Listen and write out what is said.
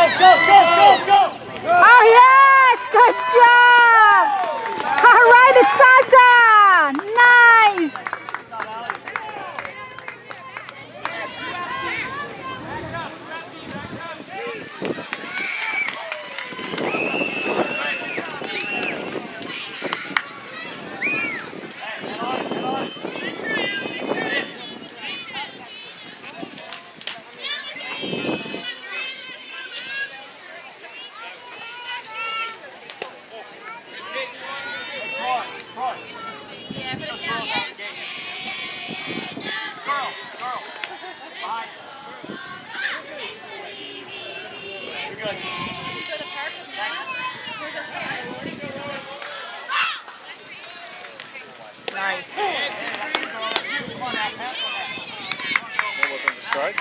Go, go, go, go, go! Oh yes! Good job! All right, it's Sasa! Nice! Troy, Girl, girl. Behind. You're good. Nice. Come on now, pass on that. That wasn't a strike?